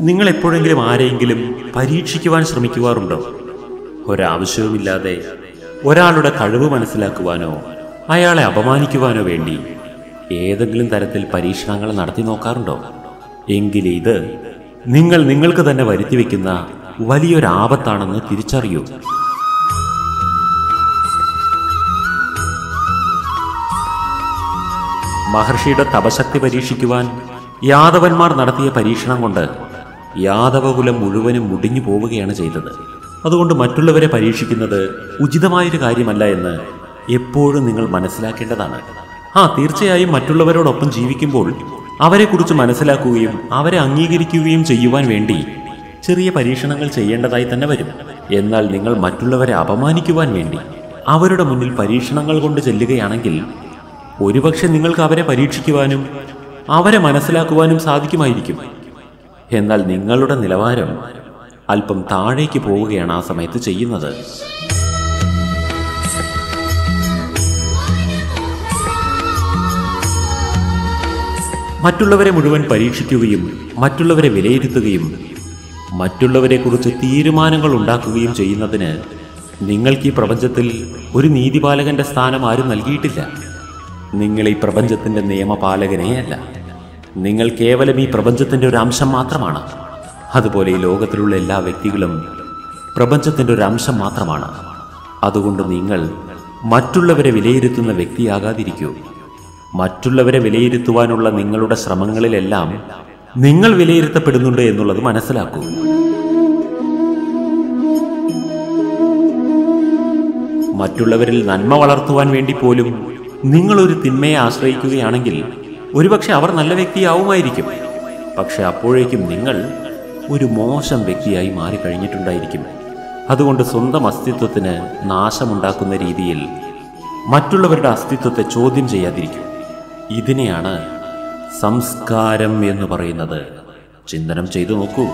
നിങ്ങൾ എപ്പോഴെങ്കിലും ആരെയെങ്കിലും പരീക്ഷിക്കുവാൻ ശ്രമിക്കുവാറുണ്ടോ? ഒരാവശ്യവുമില്ലാതെ ഒരാളുടെ കഴിവ് മനസ്സിലാക്കുവാനോ അയാളെ അപമാനിക്കുവാനോ വേണ്ടി ഏതെങ്കിലും തരത്തിൽ പരീക്ഷണങ്ങൾ നടത്തി നോക്കാറുണ്ടോ? എങ്കിൽ ഇത് നിങ്ങൾ നിങ്ങൾക്ക് തന്നെ വരുത്തിവെക്കുന്ന വലിയൊരു ആപത്താണെന്ന് തിരിച്ചറിയൂ. മഹർഷിയുടെ തപശക്തി പരീക്ഷിക്കുവാൻ യാദവന്മാർ നടത്തിയ പരീക്ഷണം കൊണ്ട് യാദവകുലം മുഴുവനും മുടിഞ്ഞു പോവുകയാണ് ചെയ്തത്. അതുകൊണ്ട് മറ്റുള്ളവരെ പരീക്ഷിക്കുന്നത് ഉചിതമായൊരു കാര്യമല്ല എന്ന് എപ്പോഴും നിങ്ങൾ മനസ്സിലാക്കേണ്ടതാണ്. ആ തീർച്ചയായും മറ്റുള്ളവരോടൊപ്പം ജീവിക്കുമ്പോൾ അവരെക്കുറിച്ച് മനസ്സിലാക്കുകയും അവരെ അംഗീകരിക്കുകയും ചെയ്യുവാൻ വേണ്ടി ചെറിയ പരീക്ഷണങ്ങൾ ചെയ്യേണ്ടതായി തന്നെ വരും. എന്നാൽ നിങ്ങൾ മറ്റുള്ളവരെ അപമാനിക്കുവാൻ വേണ്ടി അവരുടെ മുന്നിൽ പരീക്ഷണങ്ങൾ കൊണ്ട് ചെല്ലുകയാണെങ്കിൽ ഒരുപക്ഷെ നിങ്ങൾക്ക് അവരെ പരീക്ഷിക്കുവാനും അവരെ മനസ്സിലാക്കുവാനും സാധിക്കുമായിരിക്കും. എന്നാൽ നിങ്ങളുടെ നിലവാരം അല്പം താഴേക്ക് പോവുകയാണ് ആ സമയത്ത് ചെയ്യുന്നത്. മറ്റുള്ളവരെ മുഴുവൻ പരീക്ഷിക്കുകയും മറ്റുള്ളവരെ വിലയിരുത്തുകയും മറ്റുള്ളവരെക്കുറിച്ച് തീരുമാനങ്ങൾ ഉണ്ടാക്കുകയും ചെയ്യുന്നതിന് നിങ്ങൾക്ക് ഈ പ്രപഞ്ചത്തിൽ ഒരു നീതിപാലകന്റെ സ്ഥാനം ആരും നൽകിയിട്ടില്ല. നിങ്ങൾ ഈ പ്രപഞ്ചത്തിന്റെ നിയമപാലകനെയല്ല നിങ്ങൾ കേവലം ഈ പ്രപഞ്ചത്തിന്റെ ഒരു അംശം മാത്രമാണ്. അതുപോലെ ഈ ലോകത്തിലുള്ള എല്ലാ വ്യക്തികളും പ്രപഞ്ചത്തിന്റെ ഒരു അംശം മാത്രമാണ്. അതുകൊണ്ട് നിങ്ങൾ മറ്റുള്ളവരെ വിലയിരുത്തുന്ന വ്യക്തിയാകാതിരിക്കൂ. മറ്റുള്ളവരെ വിലയിരുത്തുവാനുള്ള നിങ്ങളുടെ ശ്രമങ്ങളിലെല്ലാം നിങ്ങൾ വിലയിരുത്തപ്പെടുന്നുണ്ട് എന്നുള്ളത് മനസ്സിലാക്കൂ. മറ്റുള്ളവരിൽ നന്മ വളർത്തുവാൻ വേണ്ടി പോലും നിങ്ങൾ ഒരു തിന്മയെ ആശ്രയിക്കുകയാണെങ്കിൽ ഒരുപക്ഷെ അവർ നല്ല വ്യക്തിയാവുമായിരിക്കും. പക്ഷെ അപ്പോഴേക്കും നിങ്ങൾ ഒരു മോശം വ്യക്തിയായി മാറിക്കഴിഞ്ഞിട്ടുണ്ടായിരിക്കും. അതുകൊണ്ട് സ്വന്തം അസ്തിത്വത്തിന് നാശമുണ്ടാക്കുന്ന രീതിയിൽ മറ്റുള്ളവരുടെ അസ്തിത്വത്തെ ചോദ്യം ചെയ്യാതിരിക്കും. ഇതിനെയാണ് സംസ്കാരം എന്ന് പറയുന്നത്. ചിന്തനം ചെയ്തു നോക്കൂ.